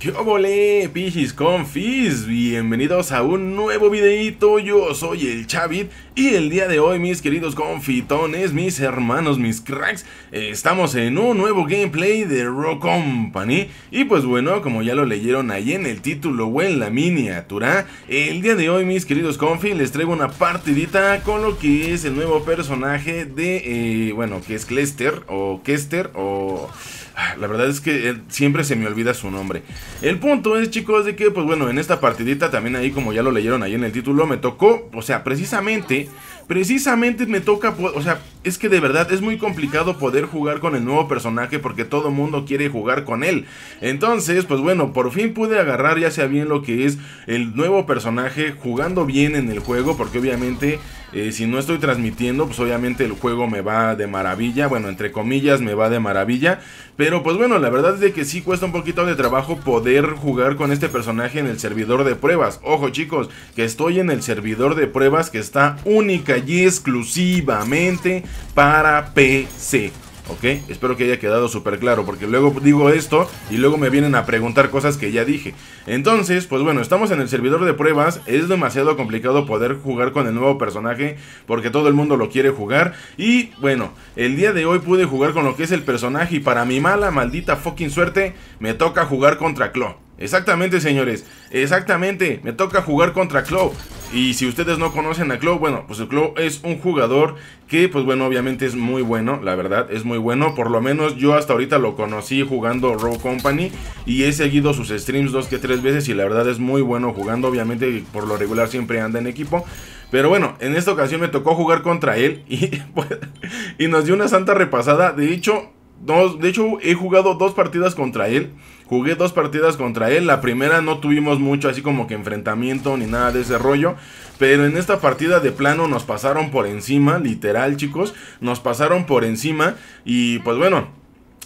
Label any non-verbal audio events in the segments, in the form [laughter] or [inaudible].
¿Qué obole, pichis confis? Bienvenidos a un nuevo videito, yo soy el Chavit y el día de hoy mis queridos confitones, mis hermanos, mis cracks, estamos en un nuevo gameplay de Rock Company. Y pues bueno, como ya lo leyeron ahí en el título o en la miniatura, el día de hoy mis queridos confis les traigo una partidita con lo que es el nuevo personaje de, eh, bueno, que es Clester o Kester o... La verdad es que siempre se me olvida su nombre. El punto es, chicos, de que, pues bueno, en esta partidita también ahí, como ya lo leyeron ahí en el título, me tocó, o sea, precisamente, precisamente me toca, o sea, es que de verdad es muy complicado poder jugar con el nuevo personaje porque todo mundo quiere jugar con él. Entonces, pues bueno, por fin pude agarrar ya sea bien lo que es el nuevo personaje jugando bien en el juego, porque obviamente eh, si no estoy transmitiendo, pues obviamente el juego me va de maravilla. Bueno, entre comillas me va de maravilla. Pero pues bueno, la verdad es de que sí cuesta un poquito de trabajo poder jugar con este personaje en el servidor de pruebas. Ojo chicos, que estoy en el servidor de pruebas que está única y exclusivamente para PC. ¿Ok? Espero que haya quedado súper claro, porque luego digo esto y luego me vienen a preguntar cosas que ya dije. Entonces, pues bueno, estamos en el servidor de pruebas, es demasiado complicado poder jugar con el nuevo personaje, porque todo el mundo lo quiere jugar. Y bueno, el día de hoy pude jugar con lo que es el personaje y para mi mala, maldita fucking suerte, me toca jugar contra Claw. Exactamente, señores. Exactamente. Me toca jugar contra Claw. Y si ustedes no conocen a Claw, bueno, pues el es un jugador que, pues bueno, obviamente es muy bueno, la verdad, es muy bueno. Por lo menos yo hasta ahorita lo conocí jugando Row Company y he seguido sus streams dos que tres veces y la verdad es muy bueno jugando. Obviamente, por lo regular siempre anda en equipo. Pero bueno, en esta ocasión me tocó jugar contra él y, [laughs] pues, y nos dio una santa repasada. De hecho, de hecho, he jugado dos partidas contra él. Jugué dos partidas contra él. La primera no tuvimos mucho así como que enfrentamiento ni nada de ese rollo. Pero en esta partida de plano nos pasaron por encima, literal chicos. Nos pasaron por encima. Y pues bueno,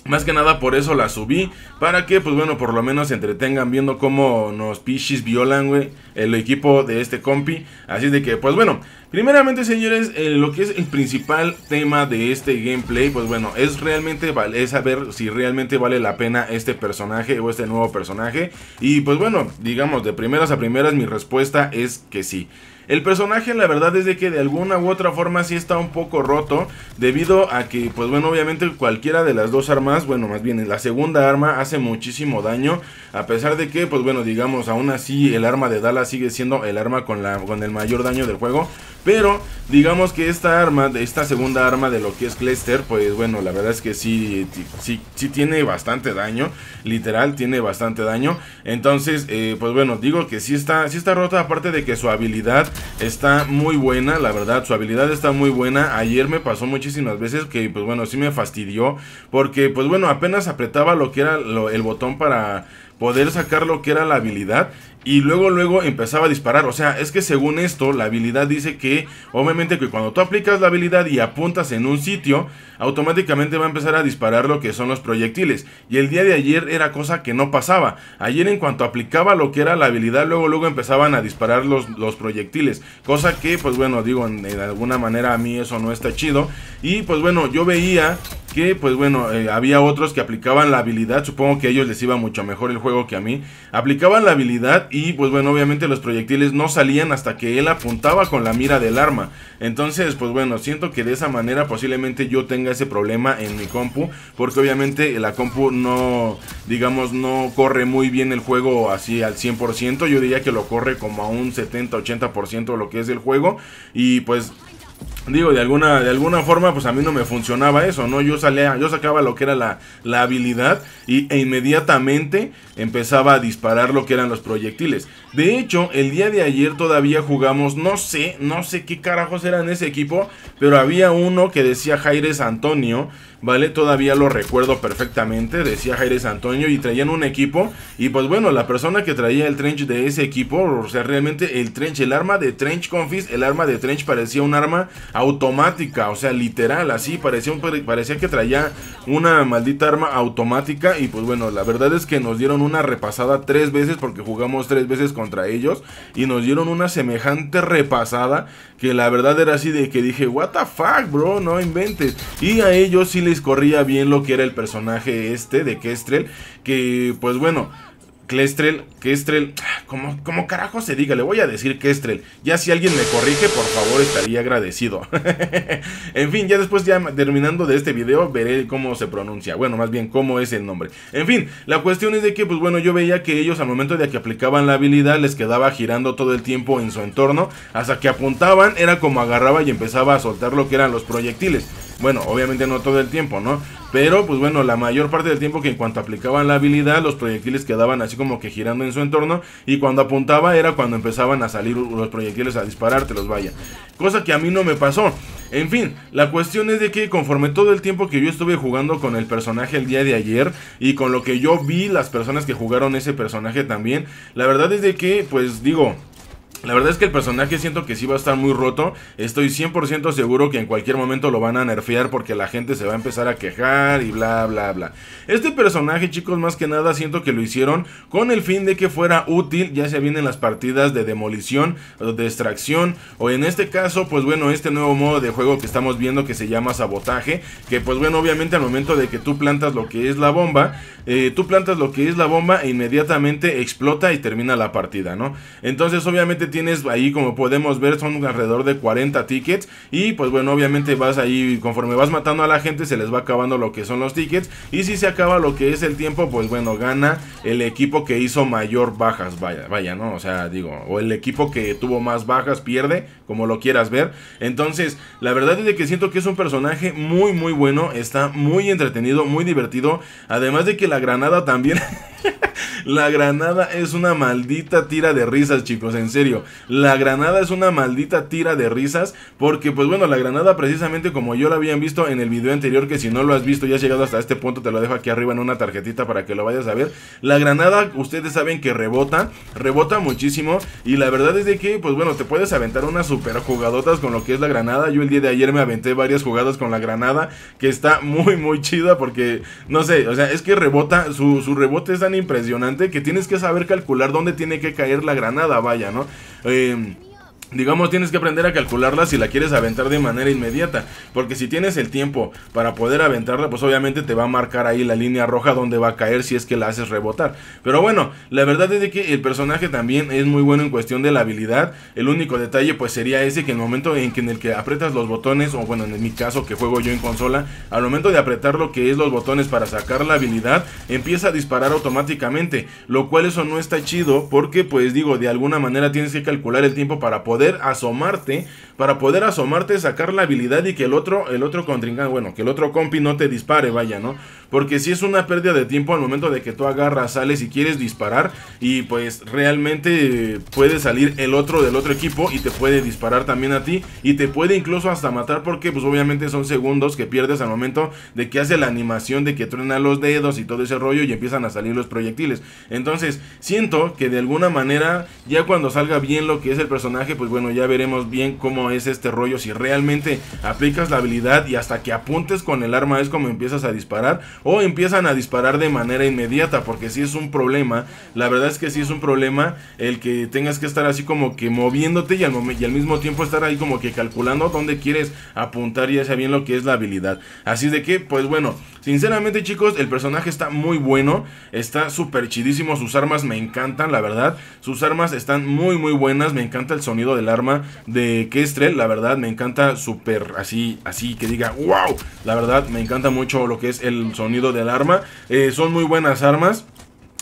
más que nada por eso la subí. Para que, pues bueno, por lo menos se entretengan viendo cómo nos pichis violan, güey. El equipo de este compi. Así de que, pues bueno. Primeramente, señores, eh, lo que es el principal tema de este gameplay, pues bueno, es realmente es saber si realmente vale la pena este personaje o este nuevo personaje. Y pues bueno, digamos, de primeras a primeras mi respuesta es que sí. El personaje la verdad es de que de alguna u otra forma sí está un poco roto debido a que pues bueno obviamente cualquiera de las dos armas, bueno más bien la segunda arma hace muchísimo daño a pesar de que pues bueno digamos aún así el arma de Dallas sigue siendo el arma con, la, con el mayor daño del juego pero digamos que esta arma, esta segunda arma de lo que es Clester, pues bueno, la verdad es que sí, sí, sí tiene bastante daño. Literal, tiene bastante daño. Entonces, eh, pues bueno, digo que sí está, sí está rota. Aparte de que su habilidad está muy buena, la verdad, su habilidad está muy buena. Ayer me pasó muchísimas veces que, pues bueno, sí me fastidió. Porque, pues bueno, apenas apretaba lo que era el botón para poder sacar lo que era la habilidad y luego luego empezaba a disparar. O sea, es que según esto, la habilidad dice que obviamente que cuando tú aplicas la habilidad y apuntas en un sitio, automáticamente va a empezar a disparar lo que son los proyectiles. Y el día de ayer era cosa que no pasaba. Ayer en cuanto aplicaba lo que era la habilidad, luego luego empezaban a disparar los, los proyectiles. Cosa que, pues bueno, digo, en, alguna manera a mí eso no está chido. Y pues bueno, yo veía que pues bueno, eh, había otros que aplicaban la habilidad, supongo que a ellos les iba mucho mejor el juego que a mí, aplicaban la habilidad y pues bueno, obviamente los proyectiles no salían hasta que él apuntaba con la mira del arma. Entonces, pues bueno, siento que de esa manera posiblemente yo tenga ese problema en mi compu, porque obviamente la compu no, digamos, no corre muy bien el juego así al 100%, yo diría que lo corre como a un 70-80% lo que es el juego y pues digo, de alguna, de alguna forma, pues a mí no me funcionaba eso, ¿no? Yo salía, yo sacaba lo que era la, la habilidad y, e inmediatamente empezaba a disparar lo que eran los proyectiles. De hecho, el día de ayer todavía jugamos, no sé, no sé qué carajos era en ese equipo, pero había uno que decía Jaires Antonio, ¿vale? Todavía lo recuerdo perfectamente, decía Jaires Antonio y traían un equipo y pues bueno, la persona que traía el trench de ese equipo, o sea, realmente el trench, el arma de trench confis, el arma de trench parecía un arma automática, o sea, literal, así, parecía, parecía que traía una maldita arma automática y pues bueno, la verdad es que nos dieron una repasada tres veces porque jugamos tres veces contra ellos y nos dieron una semejante repasada que la verdad era así de que dije, what the fuck, bro, no inventes. Y a ellos sí les corría bien lo que era el personaje este de Kestrel, que pues bueno, Klestrel, Kestrel, como, como carajo se diga, le voy a decir Kestrel. Ya si alguien me corrige, por favor, estaría agradecido. [laughs] en fin, ya después, ya terminando de este video, veré cómo se pronuncia. Bueno, más bien, cómo es el nombre. En fin, la cuestión es de que, pues bueno, yo veía que ellos al momento de que aplicaban la habilidad, les quedaba girando todo el tiempo en su entorno. Hasta que apuntaban, era como agarraba y empezaba a soltar lo que eran los proyectiles. Bueno, obviamente no todo el tiempo, ¿no? Pero, pues bueno, la mayor parte del tiempo que en cuanto aplicaban la habilidad, los proyectiles quedaban así como que girando en su entorno. Y cuando apuntaba era cuando empezaban a salir los proyectiles a disparártelos, vaya. Cosa que a mí no me pasó. En fin, la cuestión es de que conforme todo el tiempo que yo estuve jugando con el personaje el día de ayer y con lo que yo vi las personas que jugaron ese personaje también, la verdad es de que, pues digo, la verdad es que el personaje siento que sí va a estar muy roto. Estoy 100% seguro que en cualquier momento lo van a nerfear porque la gente se va a empezar a quejar y bla bla bla. Este personaje, chicos, más que nada siento que lo hicieron con el fin de que fuera útil, ya sea bien en las partidas de demolición de extracción o en este caso, pues bueno, este nuevo modo de juego que estamos viendo que se llama sabotaje, que pues bueno, obviamente al momento de que tú plantas lo que es la bomba, eh, tú plantas lo que es la bomba e inmediatamente explota y termina la partida, ¿no? Entonces obviamente tienes ahí, como podemos ver, son alrededor de 40 tickets. Y pues bueno, obviamente vas ahí, conforme vas matando a la gente, se les va acabando lo que son los tickets. Y si se acaba lo que es el tiempo, pues bueno, gana el equipo que hizo mayor bajas. Vaya, vaya, ¿no? O sea, digo, o el equipo que tuvo más bajas pierde, como lo quieras ver. Entonces, la verdad es de que siento que es un personaje muy, muy bueno. Está muy entretenido, muy divertido. Además de que la granada también. [laughs] la granada es una maldita tira de risas, chicos, en serio. La granada es una maldita tira de risas. Porque, pues bueno, la granada, precisamente como yo la habían visto en el video anterior, que si no lo has visto y has llegado hasta este punto, te lo dejo aquí arriba en una tarjetita para que lo vayas a ver. La granada, ustedes saben que rebota, rebota muchísimo. Y la verdad es de que, pues bueno, te puedes aventar unas super jugadotas con lo que es la granada. Yo el día de ayer me aventé varias jugadas con la granada, que está muy, muy chida porque, no sé, o sea, es que rebota, su, su rebote es tan impresionante que tienes que saber calcular dónde tiene que caer la granada, vaya, ¿no? Eh, Digamos, tienes que aprender a calcularla si la quieres aventar de manera inmediata. Porque si tienes el tiempo para poder aventarla, pues obviamente te va a marcar ahí la línea roja donde va a caer si es que la haces rebotar. Pero bueno, la verdad es de que el personaje también es muy bueno en cuestión de la habilidad. El único detalle pues sería ese que en el momento en, que en el que apretas los botones, o bueno, en mi caso que juego yo en consola, al momento de apretar lo que es los botones para sacar la habilidad, empieza a disparar automáticamente. Lo cual eso no está chido porque pues digo, de alguna manera tienes que calcular el tiempo para poder asomarte, para poder asomarte, sacar la habilidad y que el otro, el otro contrincante, bueno, que el otro compi no te dispare, vaya, ¿no? Porque si es una pérdida de tiempo al momento de que tú agarras, sales y quieres disparar y pues realmente puede salir el otro del otro equipo y te puede disparar también a ti y te puede incluso hasta matar porque pues obviamente son segundos que pierdes al momento de que hace la animación de que truena los dedos y todo ese rollo y empiezan a salir los proyectiles. Entonces, siento que de alguna manera ya cuando salga bien lo que es el personaje, pues bueno, ya veremos bien cómo es este rollo. Si realmente aplicas la habilidad y hasta que apuntes con el arma es como empiezas a disparar. O empiezan a disparar de manera inmediata. Porque si es un problema. La verdad es que si es un problema el que tengas que estar así como que moviéndote y al, mismo tiempo estar ahí como que calculando dónde quieres apuntar y ya sea bien lo que es la habilidad. Así de que, pues bueno, sinceramente chicos, el personaje está muy bueno. Está súper chidísimo. Sus armas me encantan, la verdad. Sus armas están muy muy buenas. Me encanta el sonido de arma de Kestrel, la verdad me encanta súper así, así que diga, wow, la verdad me encanta mucho lo que es el sonido del arma, eh, son muy buenas armas.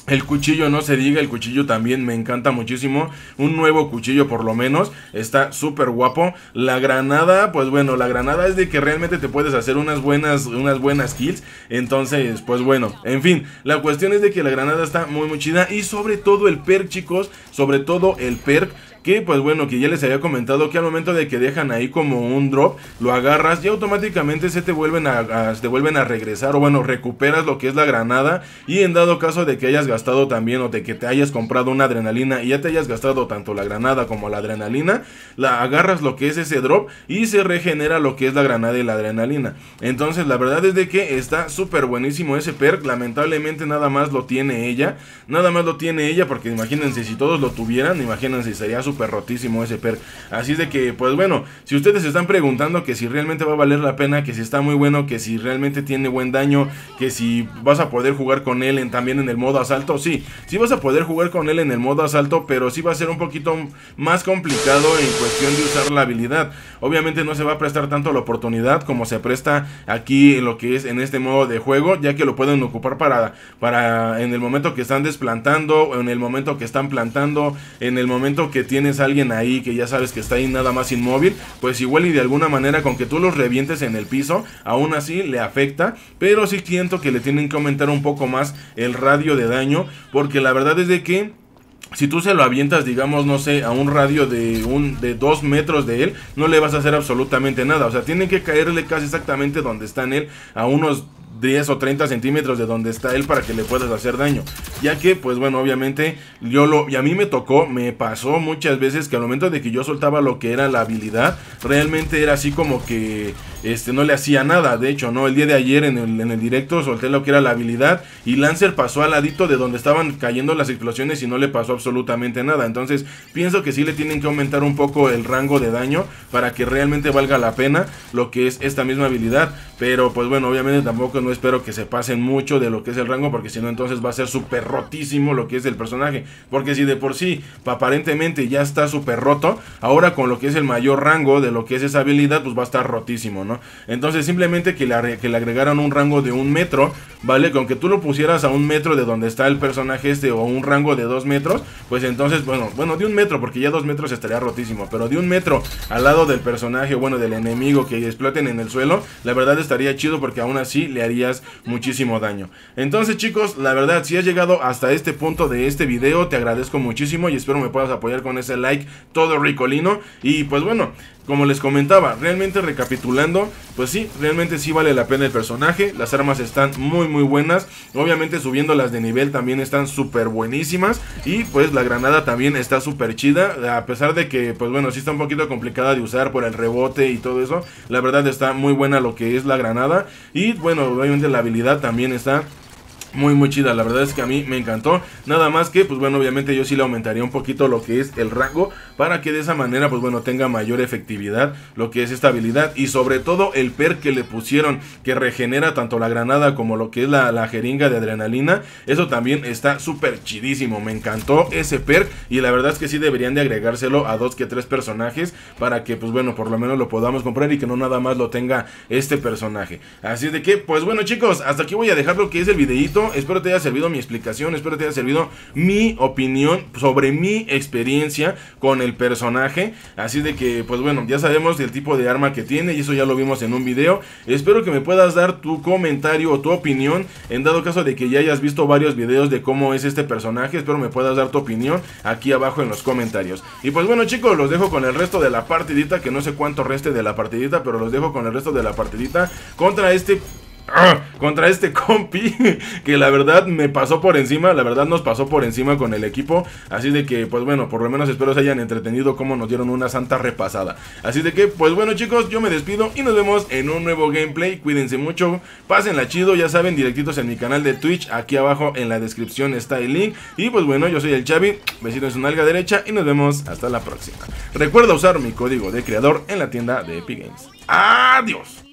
El cuchillo no se diga, el cuchillo también me encanta muchísimo. Un nuevo cuchillo por lo menos. Está súper guapo. La granada, pues bueno, la granada es de que realmente te puedes hacer unas buenas, unas buenas kills. Entonces, pues bueno, en fin. La cuestión es de que la granada está muy muy chida. Y sobre todo el perk, chicos. Sobre todo el perk que pues bueno, que ya les había comentado que al momento de que dejan ahí como un drop, lo agarras y automáticamente se te vuelven a, vuelven a regresar o bueno, recuperas lo que es la granada y en dado caso de que hayas gastado también o de que te hayas comprado una adrenalina y ya te hayas gastado tanto la granada como la adrenalina, la agarras lo que es ese drop y se regenera lo que es la granada y la adrenalina. Entonces la verdad es de que está súper buenísimo ese perk, lamentablemente nada más lo tiene ella, nada más lo tiene ella porque imagínense si todos lo tuvieran, imagínense sería súper súper rotísimo ese perk. Así de que, pues bueno, si ustedes se están preguntando que si realmente va a valer la pena, que si está muy bueno, que si realmente tiene buen daño, que si vas a poder jugar con él en, también en el modo asalto, sí, sí vas a poder jugar con él en el modo asalto, pero sí va a ser un poquito más complicado en cuestión de usar la habilidad. Obviamente no se va a prestar tanto la oportunidad como se presta aquí en lo que es en este modo de juego, ya que lo pueden ocupar para, para en el momento que están desplantando, en el momento que están plantando, en el momento que tienes alguien ahí que ya sabes que está ahí nada más inmóvil, pues igual y de alguna manera con que tú los revientes en el piso, aún así le afecta, pero sí siento que le tienen que aumentar un poco más el radio de daño, porque la verdad es de que si tú se lo avientas, digamos, no sé, a un radio de un de 2 metros de él, no le vas a hacer absolutamente nada. O sea, tienen que caerle casi exactamente donde está en él, a unos 10 o 30 centímetros de donde está él para que le puedas hacer daño. Ya que, pues bueno, obviamente, yo lo. Y a mí me tocó, me pasó muchas veces que al momento de que yo soltaba lo que era la habilidad, realmente era así como que este, no le hacía nada. De hecho, no, el día de ayer en el, en el directo solté lo que era la habilidad y Lancer pasó al ladito de donde estaban cayendo las explosiones y no le pasó absolutamente nada. Entonces, pienso que sí le tienen que aumentar un poco el rango de daño para que realmente valga la pena lo que es esta misma habilidad. Pero, pues bueno, obviamente tampoco no espero que se pasen mucho de lo que es el rango porque si no, entonces va a ser súper rotísimo lo que es el personaje. Porque si de por sí, aparentemente ya está súper roto, ahora con lo que es el mayor rango de lo que es esa habilidad, pues va a estar rotísimo, ¿no? Entonces simplemente que le, que le agregaron un rango de un metro, ¿vale? Con que tú lo pusieras a un metro de donde está el personaje este o un rango de dos metros, pues entonces, bueno, bueno, de un metro, porque ya dos metros estaría rotísimo, pero de un metro al lado del personaje, bueno, del enemigo que exploten en el suelo, la verdad estaría chido porque aún así le harías muchísimo daño. Entonces chicos, la verdad, si has llegado hasta este punto de este video, te agradezco muchísimo y espero me puedas apoyar con ese like todo ricolino. Y pues bueno, como les comentaba, realmente recapitulando, pues sí, realmente sí vale la pena el personaje. Las armas están muy muy buenas. Obviamente subiendo las de nivel también están súper buenísimas. Y pues la granada también está súper chida. A pesar de que, pues bueno, sí está un poquito complicada de usar por el rebote y todo eso. La verdad está muy buena lo que es la granada. Y bueno, obviamente la habilidad también está muy muy chida, la verdad es que a mí me encantó. Nada más que, pues bueno, obviamente yo sí le aumentaría un poquito lo que es el rango Para que de esa manera, pues bueno, tenga mayor efectividad Lo que es esta habilidad Y sobre todo el perk que le pusieron Que regenera tanto la granada como lo que es la, la jeringa de adrenalina. Eso también está súper chidísimo. Me encantó ese perk Y la verdad es que sí deberían de agregárselo a dos que tres personajes Para que, pues bueno, por lo menos lo podamos comprar Y que no nada más lo tenga este personaje. Así de que, pues bueno chicos, hasta aquí voy a dejar lo que es el videito Espero te haya servido mi explicación, espero te haya servido mi opinión sobre mi experiencia con el personaje. Así de que, pues bueno, ya sabemos el tipo de arma que tiene y eso ya lo vimos en un video. Espero que me puedas dar tu comentario o tu opinión en dado caso de que ya hayas visto varios videos de cómo es este personaje. Espero me puedas dar tu opinión aquí abajo en los comentarios. Y pues bueno chicos, los dejo con el resto de la partidita, que no sé cuánto reste de la partidita, pero los dejo con el resto de la partidita contra este. Contra este compi [laughs] que la verdad me pasó por encima, la verdad nos pasó por encima con el equipo, así de que pues bueno, por lo menos espero se hayan entretenido como nos dieron una santa repasada. Así de que pues bueno chicos, yo me despido y nos vemos en un nuevo gameplay, cuídense mucho, pásenla chido, ya saben, directitos en mi canal de Twitch, aquí abajo en la descripción está el link y pues bueno, yo soy el Chavi, besito en su nalga derecha y nos vemos hasta la próxima. Recuerda usar mi código de creador en la tienda de Epic Games. Adiós.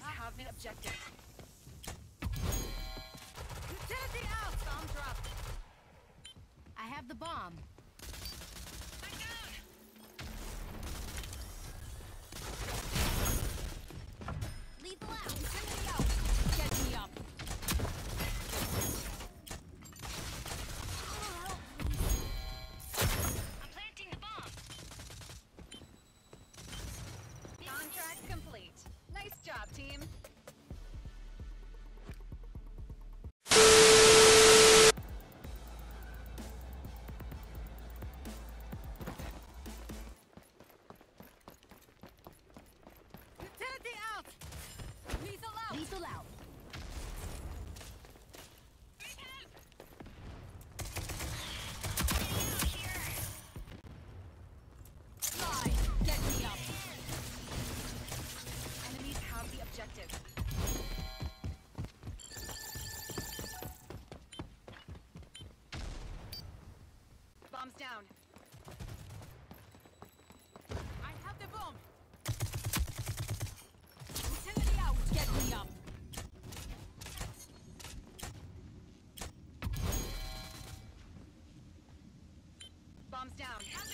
Down.